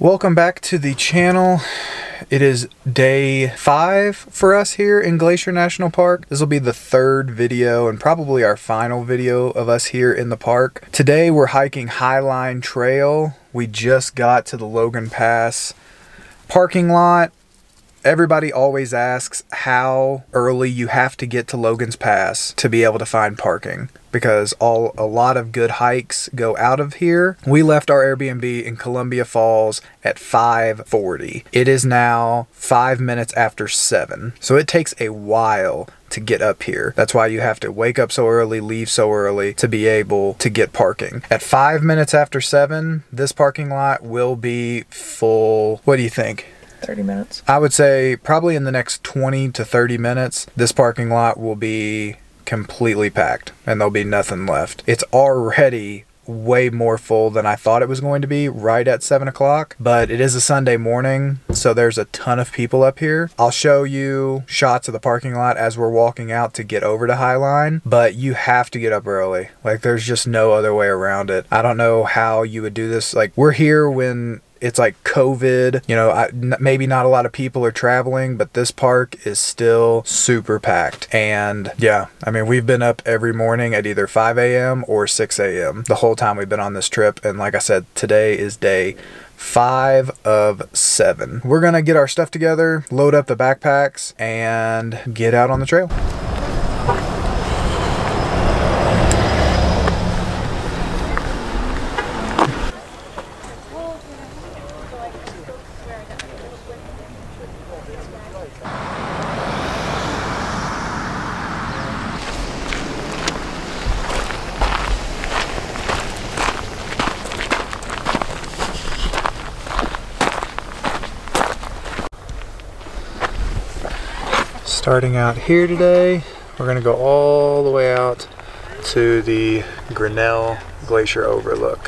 Welcome back to the channel. It is day five for us here in Glacier National Park. This will be the third video and probably our final video of us here in the park. Today we're hiking Highline Trail. We just got to the Logan Pass parking lot Everybody always asks how early you have to get to Logan's Pass to be able to find parking because all a lot of good hikes go out of here. We left our Airbnb in Columbia Falls at 5:40. It is now 5 minutes after 7. So it takes a while to get up here. That's why you have to wake up so early, leave so early to be able to get parking. At 5 minutes after 7, this parking lot will be full. What do you think? 30 minutes. I would say probably in the next 20 to 30 minutes, this parking lot will be completely packed and there'll be nothing left. It's already way more full than I thought it was going to be right at 7 o'clock, but it is a Sunday morning, so there's a ton of people up here. I'll show you shots of the parking lot as we're walking out to get over to Highline, but you have to get up early. Like, there's just no other way around it. I don't know how you would do this. Like, we're here when it's like COVID. You know, maybe not a lot of people are traveling, but this park is still super packed. And yeah, I mean, we've been up every morning at either 5 a.m. or 6 a.m. the whole time we've been on this trip. And like I said, today is day five of seven. We're gonna get our stuff together, load up the backpacks, and get out on the trail. Starting out here today. We're gonna go all the way out to the Grinnell Glacier Overlook.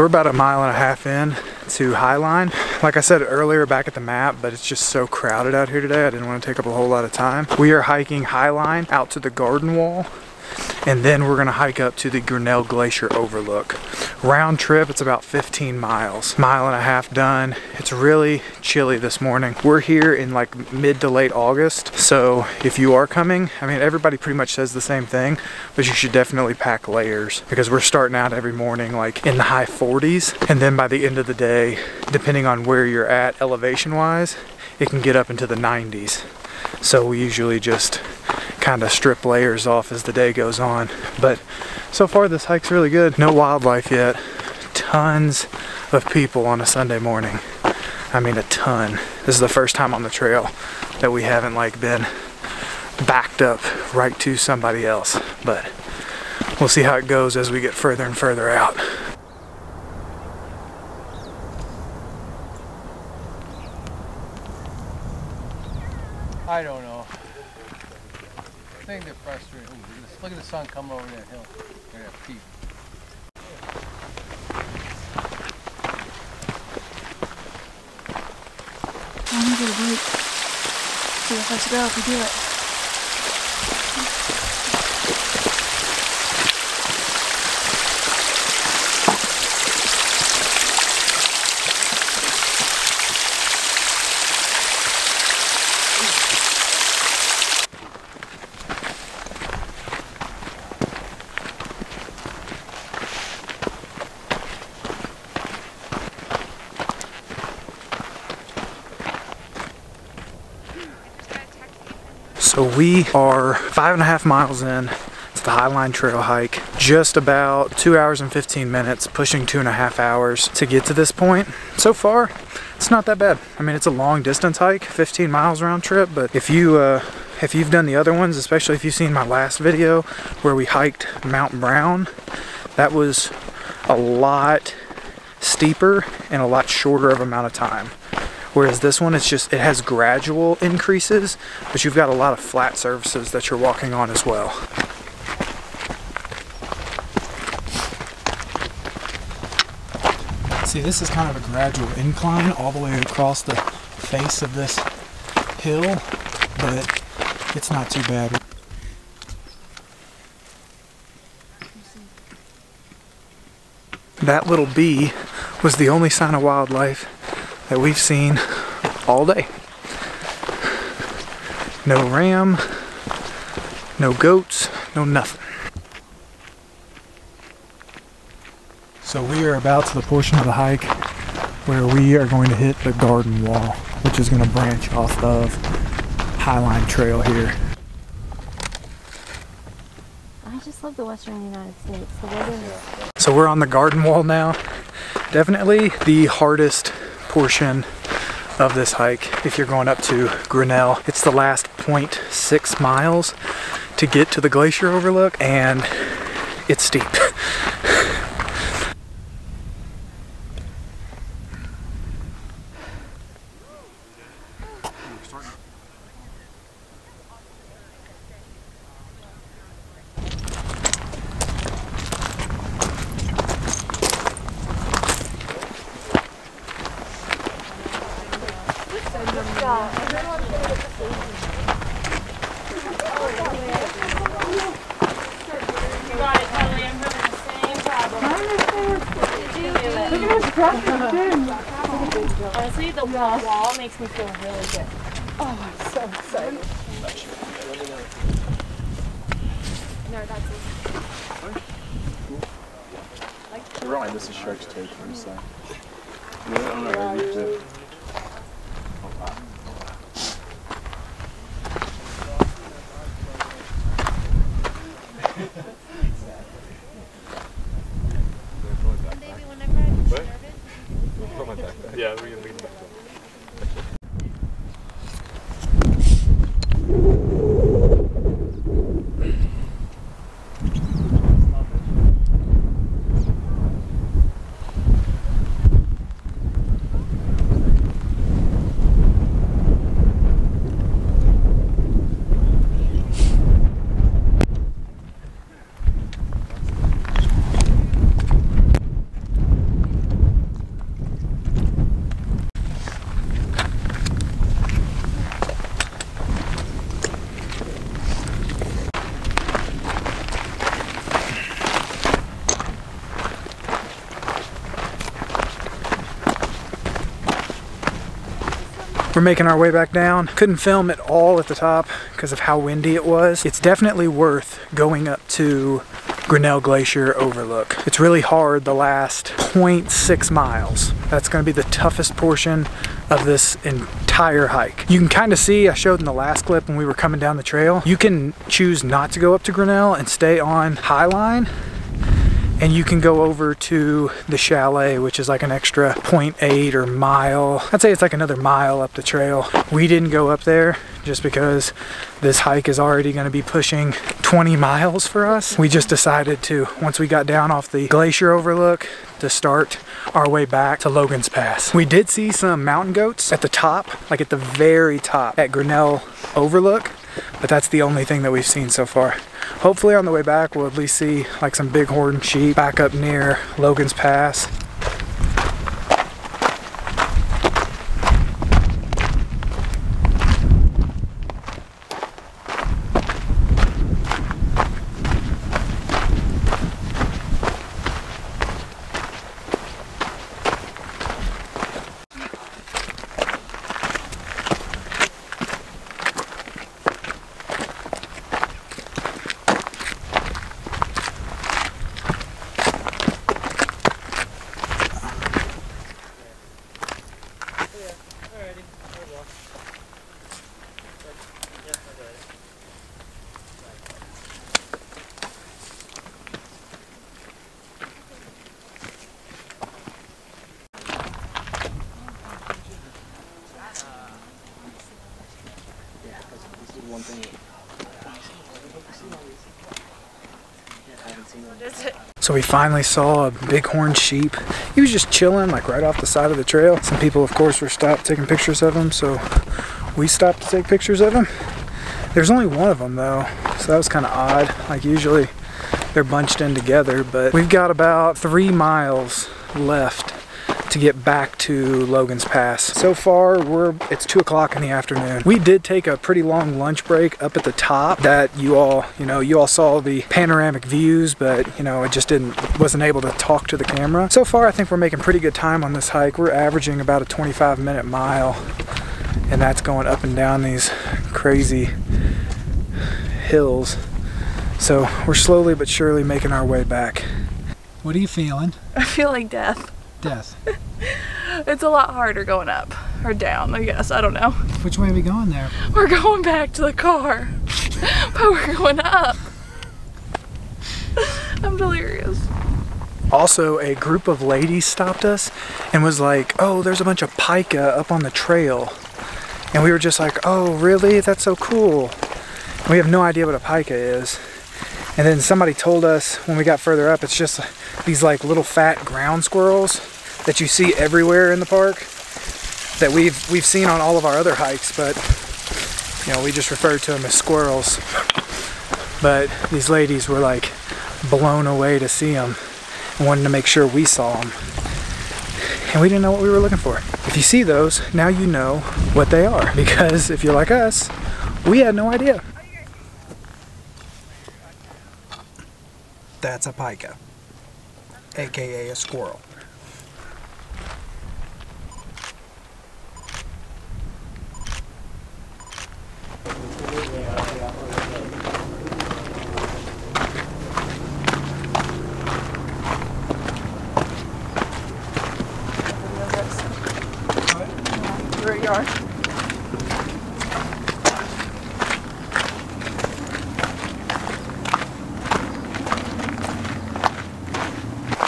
We're about a mile and a half in to Highline. Like I said earlier back at the map, but it's just so crowded out here today, I didn't want to take up a whole lot of time. We are hiking Highline out to the garden wall and then we're gonna hike up to the Grinnell Glacier Overlook. Round trip, it's about 15 miles. Mile and a half done. It's really chilly this morning. We're here in like mid to late August, so if you are coming, I mean, everybody pretty much says the same thing, but you should definitely pack layers because we're starting out every morning like in the high 40s, and then by the end of the day, depending on where you're at elevation-wise, it can get up into the 90s. So we usually just kind of strip layers off as the day goes on. But so far this hike's really good. No wildlife yet. Tons of people on a Sunday morning. I mean a ton. This is the first time on the trail that we haven't like been backed up right to somebody else. But we'll see how it goes as we get further and further out. I don't know. I think they're frustrated. Look, at the sun coming over that hill. Look at that peak. I'm gonna wait. See if I spell if we do it. So we are five and a half miles in It's the Highline Trail hike. Just about two hours and 15 minutes, pushing two and a half hours to get to this point. So far, it's not that bad. I mean, it's a long distance hike, 15 miles round trip, but if you uh, if you've done the other ones, especially if you've seen my last video where we hiked Mount Brown, that was a lot steeper and a lot shorter of amount of time. Whereas this one, it's just, it has gradual increases, but you've got a lot of flat surfaces that you're walking on as well. See, this is kind of a gradual incline all the way across the face of this hill, but it's not too bad. That little bee was the only sign of wildlife that we've seen all day. No ram, no goats, no nothing. So we are about to the portion of the hike where we are going to hit the garden wall, which is going to branch off of Highline Trail here. I just love the western United States. The weather is So we're on the garden wall now. Definitely the hardest portion of this hike if you're going up to Grinnell. It's the last 0.6 miles to get to the glacier overlook and it's steep. Honestly, the wall me feel really good. Oh, You're right, this is Shark's territory, so. Yeah, I don't know, We're making our way back down. Couldn't film at all at the top because of how windy it was. It's definitely worth going up to Grinnell Glacier Overlook. It's really hard the last 0.6 miles. That's going to be the toughest portion of this entire hike. You can kind of see, I showed in the last clip when we were coming down the trail, you can choose not to go up to Grinnell and stay on Highline and you can go over to the chalet which is like an extra 0.8 or mile. I'd say it's like another mile up the trail. We didn't go up there just because this hike is already going to be pushing 20 miles for us. We just decided to once we got down off the glacier overlook to start our way back to logan's pass. We did see some mountain goats at the top like at the very top at grinnell overlook but that's the only thing that we've seen so far. Hopefully on the way back we'll at least see like some bighorn sheep back up near Logan's Pass. So we finally saw a bighorn sheep. He was just chilling like right off the side of the trail. Some people of course were stopped taking pictures of him, so we stopped to take pictures of him. There's only one of them though, so that was kind of odd. Like usually they're bunched in together, but we've got about three miles left to get back to Logan's Pass. So far, we're it's two o'clock in the afternoon. We did take a pretty long lunch break up at the top that you all, you know, you all saw the panoramic views, but you know, it just didn't wasn't able to talk to the camera. So far, I think we're making pretty good time on this hike. We're averaging about a 25 minute mile, and that's going up and down these crazy hills. So we're slowly but surely making our way back. What are you feeling? I feel like death. Death. It's a lot harder going up or down, I guess. I don't know. Which way are we going there? We're going back to the car, but we're going up. I'm delirious. Also, a group of ladies stopped us and was like, oh, there's a bunch of pika up on the trail. And we were just like, oh, really? That's so cool. We have no idea what a pika is. And then somebody told us when we got further up, it's just these like little fat ground squirrels that you see everywhere in the park that we've we've seen on all of our other hikes, but you know, we just referred to them as squirrels. But these ladies were like blown away to see them and wanted to make sure we saw them. And we didn't know what we were looking for. If you see those, now you know what they are. Because if you're like us, we had no idea. That's a pika, aka a squirrel. Where you are.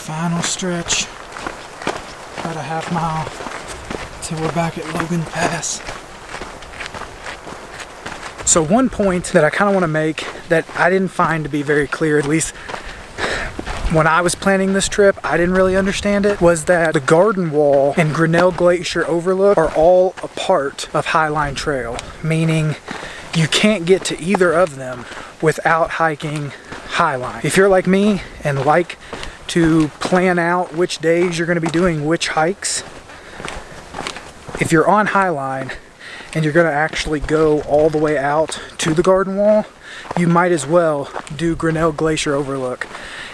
Final stretch, about a half mile till we're back at Logan Pass. So one point that I kind of want to make that I didn't find to be very clear, at least when I was planning this trip, I didn't really understand it, was that the Garden Wall and Grinnell Glacier Overlook are all a part of Highline Trail, meaning you can't get to either of them without hiking Highline. If you're like me and like to plan out which days you're going to be doing which hikes, if you're on Highline and you're going to actually go all the way out to the Garden Wall, you might as well do Grinnell Glacier Overlook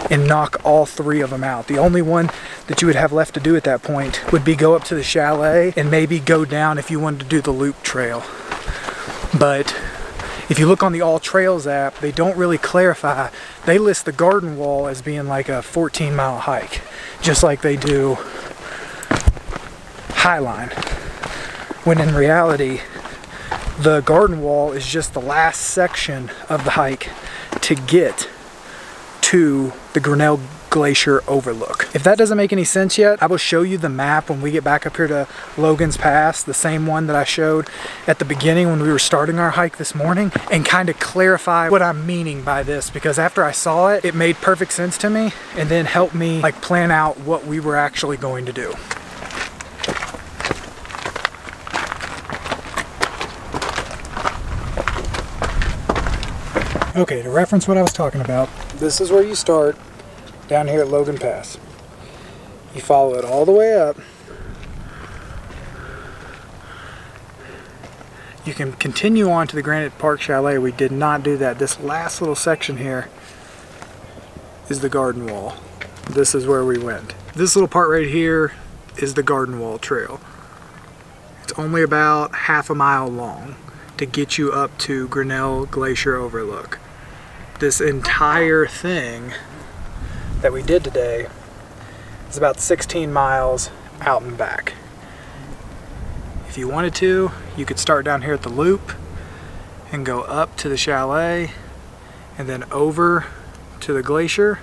and knock all three of them out. The only one that you would have left to do at that point would be go up to the chalet and maybe go down if you wanted to do the loop trail. But if you look on the All Trails app, they don't really clarify. They list the Garden Wall as being like a 14 mile hike, just like they do Highline. When in reality, the Garden Wall is just the last section of the hike to get to the Grinnell Glacier Overlook. If that doesn't make any sense yet, I will show you the map when we get back up here to Logan's Pass, the same one that I showed at the beginning when we were starting our hike this morning, and kind of clarify what I'm meaning by this because after I saw it, it made perfect sense to me and then helped me like plan out what we were actually going to do. Okay, to reference what I was talking about, this is where you start down here at Logan Pass. You follow it all the way up. You can continue on to the Granite Park Chalet. We did not do that. This last little section here is the garden wall. This is where we went. This little part right here is the garden wall trail. It's only about half a mile long to get you up to Grinnell Glacier Overlook. This entire thing that we did today is about 16 miles out and back. If you wanted to, you could start down here at the loop and go up to the chalet and then over to the glacier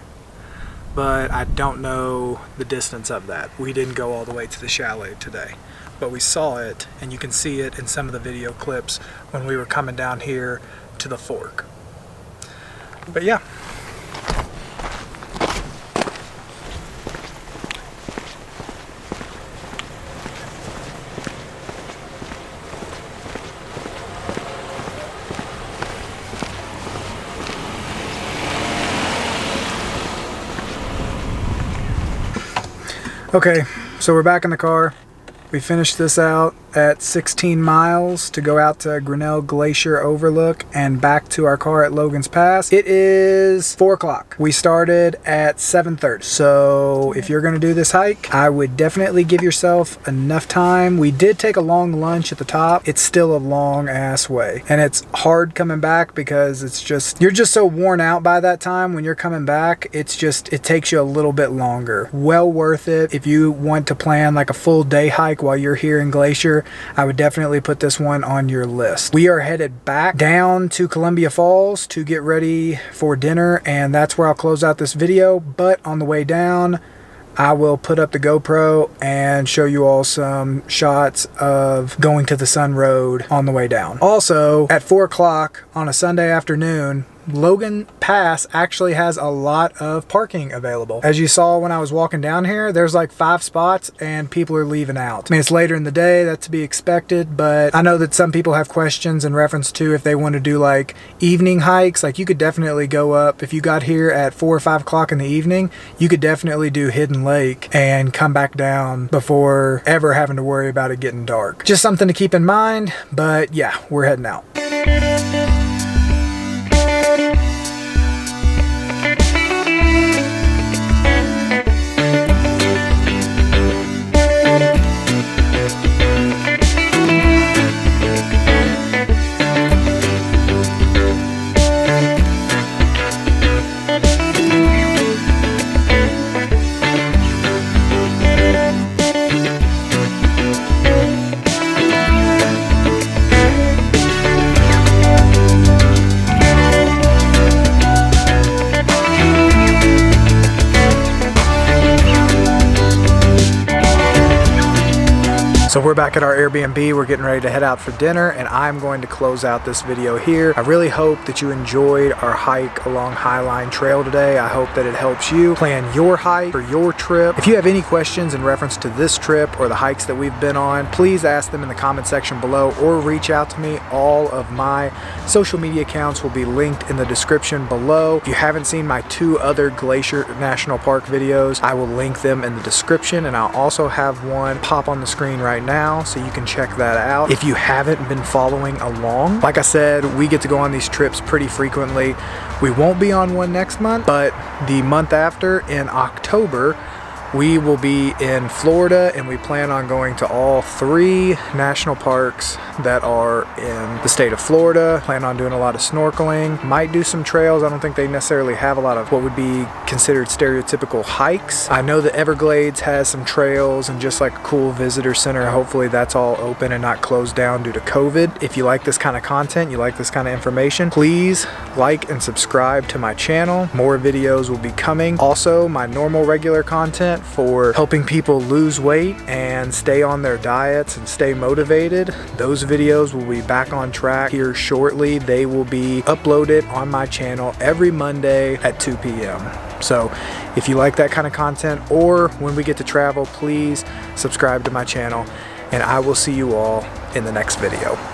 but I don't know the distance of that. We didn't go all the way to the chalet today, but we saw it and you can see it in some of the video clips when we were coming down here to the fork. But yeah. Okay, so we're back in the car. We finished this out at 16 miles to go out to Grinnell Glacier Overlook and back to our car at Logan's Pass. It is 4 o'clock. We started at 7.30. So if you're going to do this hike, I would definitely give yourself enough time. We did take a long lunch at the top. It's still a long ass way. And it's hard coming back because it's just, you're just so worn out by that time when you're coming back. It's just, it takes you a little bit longer. Well worth it if you want to plan like a full day hike while you're here in Glacier. I would definitely put this one on your list. We are headed back down to Columbia Falls to get ready for dinner and that's where I'll close out this video. But on the way down, I will put up the GoPro and show you all some shots of going to the Sun Road on the way down. Also, at 4 o'clock on a Sunday afternoon, Logan Pass actually has a lot of parking available. As you saw when I was walking down here, there's like five spots and people are leaving out. I mean, it's later in the day, that's to be expected, but I know that some people have questions in reference to if they want to do like evening hikes. Like you could definitely go up, if you got here at four or five o'clock in the evening, you could definitely do Hidden Lake and come back down before ever having to worry about it getting dark. Just something to keep in mind, but yeah, we're heading out. So we're back at our Airbnb. We're getting ready to head out for dinner and I'm going to close out this video here. I really hope that you enjoyed our hike along Highline Trail today. I hope that it helps you plan your hike for your trip. If you have any questions in reference to this trip or the hikes that we've been on, please ask them in the comment section below or reach out to me. All of my social media accounts will be linked in the description below. If you haven't seen my two other Glacier National Park videos, I will link them in the description and I'll also have one pop on the screen right now so you can check that out. If you haven't been following along, like I said, we get to go on these trips pretty frequently. We won't be on one next month, but the month after in October, we will be in Florida and we plan on going to all three national parks that are in the state of Florida. Plan on doing a lot of snorkeling, might do some trails. I don't think they necessarily have a lot of what would be considered stereotypical hikes. I know the Everglades has some trails and just like a cool visitor center. Hopefully that's all open and not closed down due to COVID. If you like this kind of content, you like this kind of information, please like and subscribe to my channel. More videos will be coming. Also, my normal regular content for helping people lose weight and stay on their diets and stay motivated. Those videos will be back on track here shortly. They will be uploaded on my channel every Monday at 2 p.m. So if you like that kind of content or when we get to travel, please subscribe to my channel and I will see you all in the next video.